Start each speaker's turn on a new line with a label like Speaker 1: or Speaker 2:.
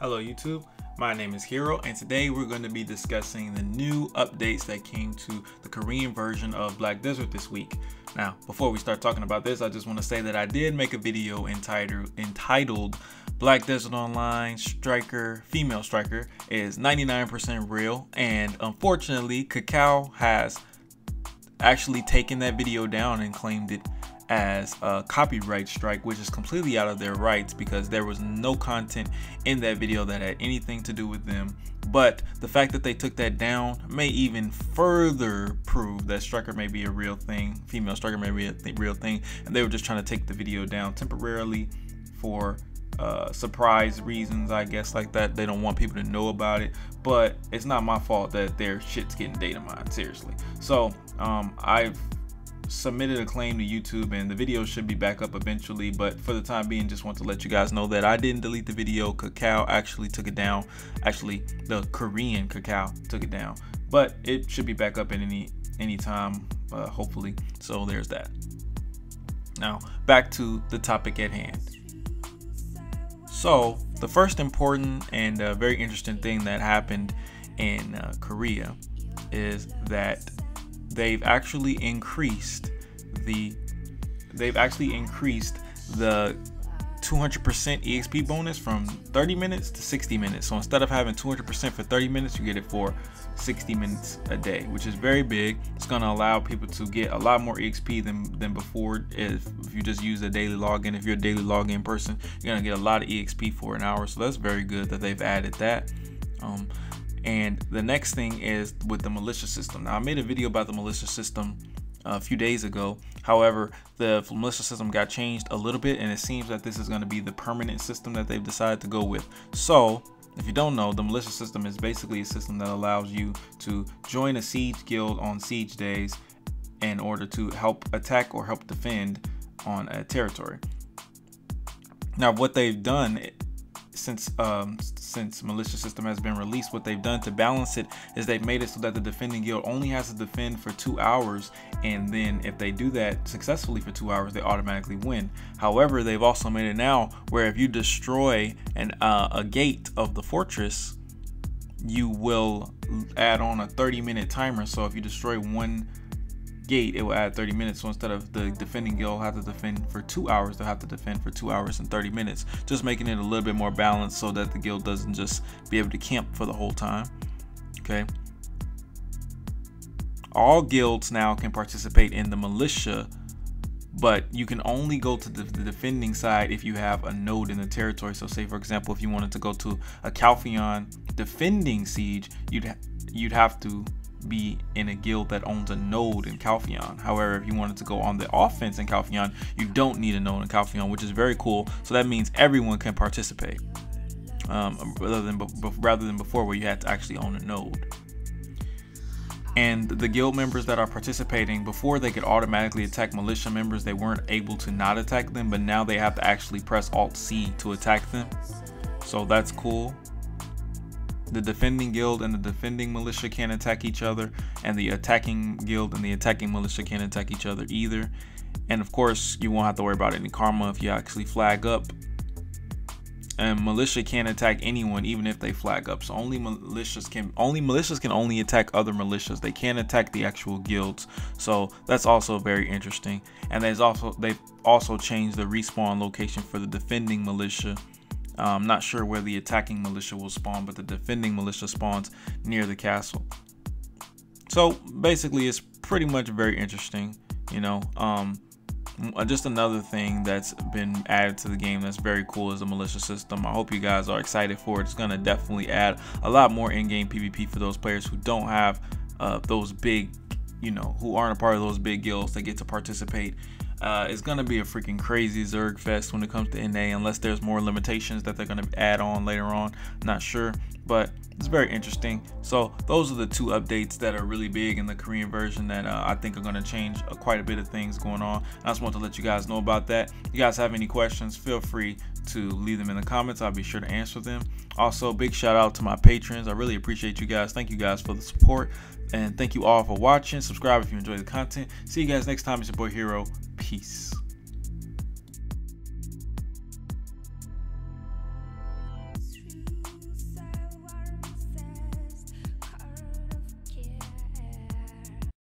Speaker 1: Hello YouTube, my name is Hero and today we're going to be discussing the new updates that came to the Korean version of Black Desert this week. Now, before we start talking about this, I just want to say that I did make a video entitled, entitled Black Desert Online Striker, Female Striker is 99% real and unfortunately Kakao has actually taken that video down and claimed it as a copyright strike, which is completely out of their rights because there was no content in that video that had anything to do with them. But the fact that they took that down may even further prove that Striker may be a real thing, female Striker may be a th real thing, and they were just trying to take the video down temporarily for uh, surprise reasons, I guess, like that. They don't want people to know about it, but it's not my fault that their shit's getting data mined, seriously. So um, I've submitted a claim to YouTube and the video should be back up eventually but for the time being just want to let you guys know that I didn't delete the video. Kakao actually took it down. Actually the Korean Kakao took it down but it should be back up in any anytime uh, hopefully. So there's that. Now back to the topic at hand. So the first important and uh, very interesting thing that happened in uh, Korea is that they've actually increased the they've actually increased the 200% EXP bonus from 30 minutes to 60 minutes. So instead of having 200% for 30 minutes, you get it for 60 minutes a day, which is very big. It's going to allow people to get a lot more EXP than, than before if, if you just use a daily login. If you're a daily login person, you're to get a lot of EXP for an hour. So that's very good that they've added that. Um, and the next thing is with the militia system. Now I made a video about the militia system a few days ago. However, the militia system got changed a little bit and it seems that this is going to be the permanent system that they've decided to go with. So if you don't know, the militia system is basically a system that allows you to join a siege guild on siege days in order to help attack or help defend on a territory. Now, what they've done since um, since militia system has been released, what they've done to balance it is they've made it so that the defending guild only has to defend for two hours, and then if they do that successfully for two hours, they automatically win. However, they've also made it now where if you destroy an uh, a gate of the fortress, you will add on a 30 minute timer. So if you destroy one gate, it will add 30 minutes. So instead of the defending guild have to defend for two hours, they'll have to defend for two hours and 30 minutes, just making it a little bit more balanced so that the guild doesn't just be able to camp for the whole time. Okay. All guilds now can participate in the militia, but you can only go to the, the defending side if you have a node in the territory. So say for example, if you wanted to go to a Calpheon defending siege, you'd you'd have to be in a guild that owns a node in Calpheon. However, if you wanted to go on the offense in Calpheon, you don't need a node in Calpheon, which is very cool. So that means everyone can participate, um, rather than rather than before where you had to actually own a node. And the guild members that are participating before they could automatically attack militia members, they weren't able to not attack them, but now they have to actually press Alt C to attack them. So that's cool the defending guild and the defending militia can't attack each other, and the attacking guild and the attacking militia can't attack each other either. And of course, you won't have to worry about any karma if you actually flag up. And militia can't attack anyone even if they flag up. So only militias can only militias can only attack other militias. They can't attack the actual guilds. So that's also very interesting. And there's also they've also changed the respawn location for the defending militia I'm um, not sure where the attacking militia will spawn, but the defending militia spawns near the castle. So basically, it's pretty much very interesting. You know, um, uh, just another thing that's been added to the game that's very cool is the militia system. I hope you guys are excited for it. It's gonna definitely add a lot more in-game PvP for those players who don't have uh, those big, you know, who aren't a part of those big guilds that get to participate uh, it's gonna be a freaking crazy Zerg fest when it comes to NA, unless there's more limitations that they're gonna add on later on. Not sure, but it's very interesting. So those are the two updates that are really big in the Korean version that uh, I think are going to change uh, quite a bit of things going on. I just want to let you guys know about that. If you guys have any questions, feel free to leave them in the comments. I'll be sure to answer them. Also, big shout out to my patrons. I really appreciate you guys. Thank you guys for the support. And thank you all for watching. Subscribe if you enjoy the content. See you guys next time. It's your boy Hero. Peace.